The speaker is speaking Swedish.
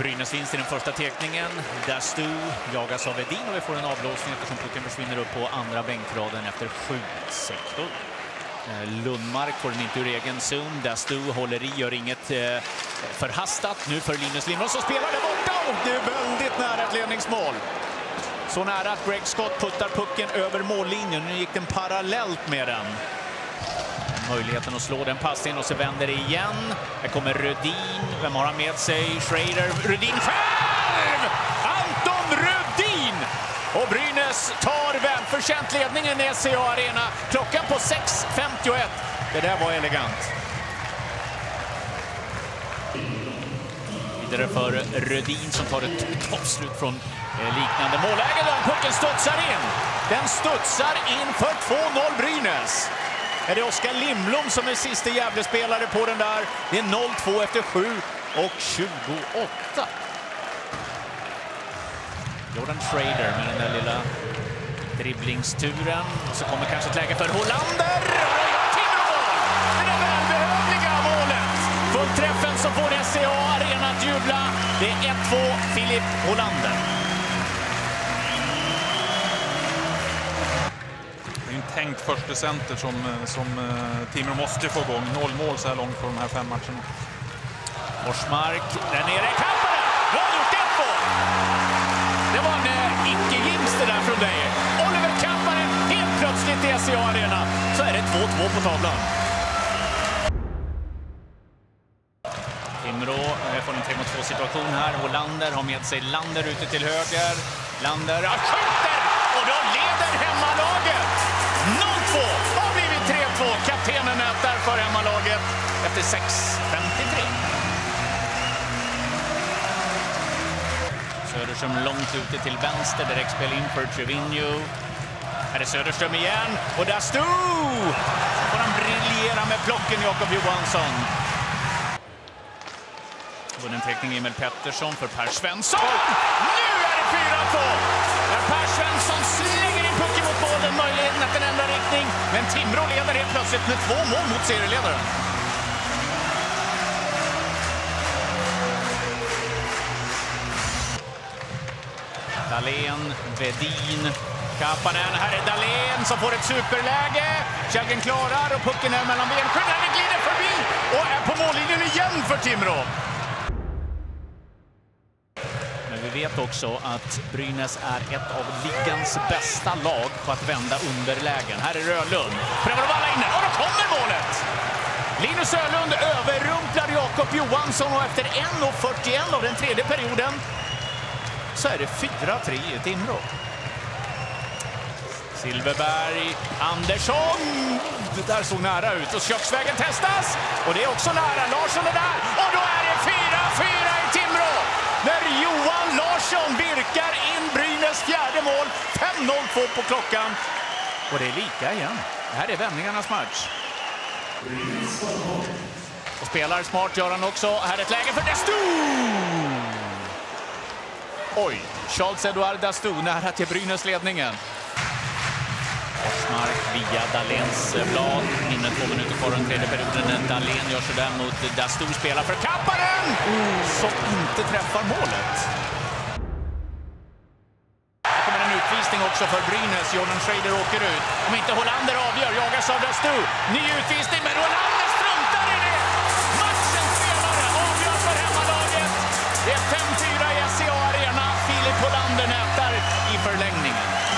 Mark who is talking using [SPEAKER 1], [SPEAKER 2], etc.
[SPEAKER 1] Brynäs vinst i den första tekningen. Dastu jagas av Edin och vi får en avblåsning eftersom pucken försvinner upp på andra bänkraden efter sju sektor. Eh, Lundmark får den inte ur egen zon. Dastu håller i, gör inget eh, förhastat. Nu för Linus Lindblom som spelar där borta och det är väldigt nära ett ledningsmål. Så nära att Greg Scott puttar pucken över mållinjen. Nu gick den parallellt med den. Möjligheten att slå den passningen och så vänder det igen. Här kommer Rödin. Vem har han med sig? Schrader. Rödin själv! Anton Rödin! Och Brynäs tar välförtjänt ledningen i SCA Arena. Klockan på 6.51. Det där var elegant. Vidare för Rödin som tar ett avslut från eh, liknande måläge. Den pucken studsar in. Den studsar in för 2-0 Brynäs. Är det Oskar Lindblom som är sista Gävlespelare på den där? Det är 0-2 efter 7 och 28. Jordan Schrader med den där lilla dribblingsturen. Och Så kommer kanske ett läge för Hollander. Timrå! Det där välbehövliga målet! Fullträffen som får SCA Arena att jubla. Det är 1-2 Filip Hollander.
[SPEAKER 2] Tänkt första center som, som eh, Timrå måste få igång. Noll mål så här långt på de här fem matcherna.
[SPEAKER 1] Forsmark, där nere, Kampanen! Nu har han gjort ett mål! Det var en eh, det där från dig. Oliver Kampanen, helt plötsligt i SCA Arena, så är det 2-2 på tavlan. Timrå eh, får en 3 mot 2 situation här. Hollander har med sig Lander ute till höger. Lander skjuter 36.53. Söderström långt ute till vänster, direktspel in för Trevino. Här är Söderström igen, och där Stu! får han briljera med blocken, Jakob Johansson. Vunnen teckning Emil Pettersson för Per Svensson. Nu är det 4-2! När Per Svensson slänger in pucken mot bollen, möjligheten att den ändrar riktning. Men Timrå leder helt plötsligt med två mål mot serieledaren. Dahlén, Vedin, Kapanen. Här är Dahlén som får ett superläge. Källgren klarar och pucken är mellan benskydden. Den glider förbi och är på mållinjen igen för Timrå. Men vi vet också att Brynäs är ett av ligans bästa lag på att vända underlägen. Här är Rölund. Prövar att valla in den och då kommer målet! Linus Ölund överrumplar Jakob Johansson och efter 1.41 av den tredje perioden så är det 4-3 i Timrå. Silverberg, Andersson. Det där såg nära ut och köksvägen testas. Och det är också nära. Larsson är där och då är det 4-4 i Timrå. När Johan Larsson virkar in Brynäs fjärde mål. 5–0 på klockan. Och det är lika igen. Det här är vändningarnas match. Och spelar smart gör han också. Här är ett läge för Destu! Oj, Charles-Edouard Dastou nära till Brynäs-ledningen. Forsmark via Dahléns eh, blad. Inne två minuter kvar den tredje perioden. Dahlén gör så där mot Dastou spelar för Kapparen! Som inte träffar målet. Kommer en utvisning också för Brynäs. Jordan Schrader åker ut. Om inte Hollander avgör, jagas av Dastou. Ny utvisning, men Hollander nätar i förlängningen.